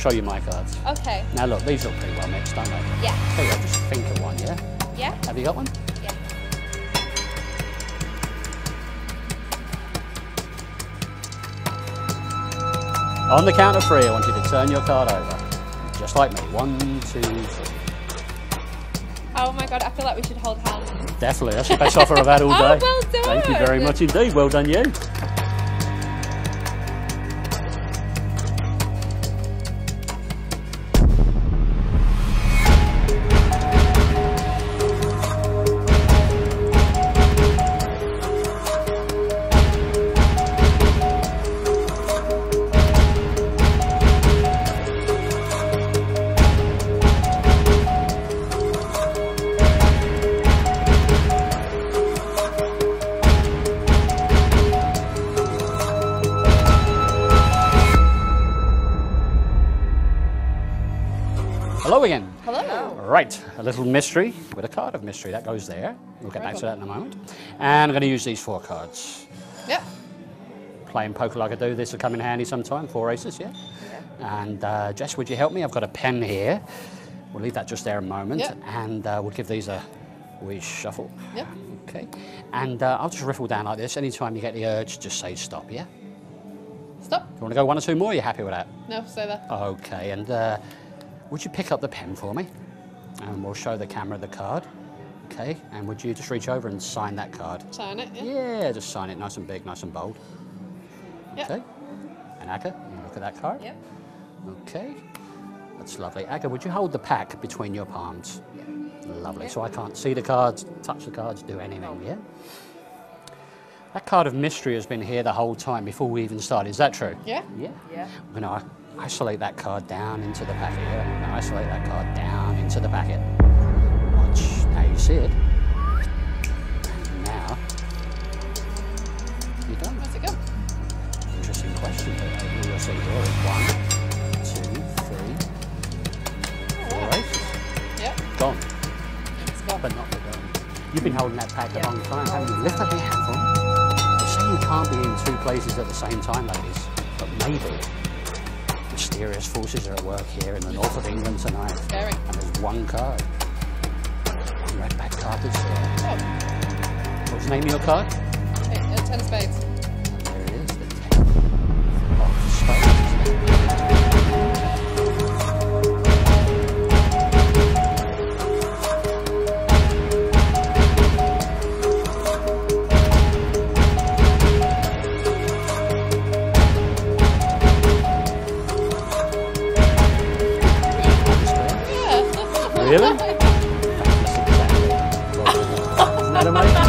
show you my cards. Okay. Now look, these look pretty well mixed, don't they? Yeah. Tell you what, just think of one, yeah? Yeah? Have you got one? Yeah. On the count of three, I want you to turn your card over. Just like me. One, two, three. Oh my god, I feel like we should hold hands. Definitely. That's the best offer I've had all day. Oh, day. well Thank you very much indeed. Well done, you. Hello again. Hello. Right, a little mystery with a card of mystery. That goes there. We'll get back to that in a moment. And I'm going to use these four cards. Yep. Playing poker like I do, this will come in handy sometime. Four aces, yeah? yeah. And uh, Jess, would you help me? I've got a pen here. We'll leave that just there a moment. Yep. And uh, we'll give these a wee shuffle. Yep. Okay. And uh, I'll just riffle down like this. Anytime you get the urge, just say stop, yeah? Stop. You want to go one or two more? You're happy with that? No, stay there. Okay, and uh, would you pick up the pen for me? And we'll show the camera the card. Okay, and would you just reach over and sign that card? Sign it, yeah? Yeah, just sign it nice and big, nice and bold. Yep. Okay. And Akka, you look at that card. Yep. Okay. That's lovely. Aga, would you hold the pack between your palms? Yeah. Lovely. So I can't see the cards, touch the cards, do anything, oh. yeah? That card of mystery has been here the whole time before we even started. Is that true? Yeah? Yeah. Yeah. I'm going to isolate that card down into the packet. Yeah? I'm going to isolate that card down into the packet. Watch. Now you see it. And now you're done. Where's it go? Interesting question. But you'll see here one, two, three, four aces. Yep. Gone. It's gone. But not the gun. You've been holding that pack a Yeah. long time, haven't you? Lift up your hand for me. They say you can't be in two places at the same time, ladies. But maybe mysterious forces are at work here in the north of England tonight. Scary. And there's one card. One red back card that's there. Oh, What's the name of your card? okay, uh, ten spades. Really? Isn't that amazing?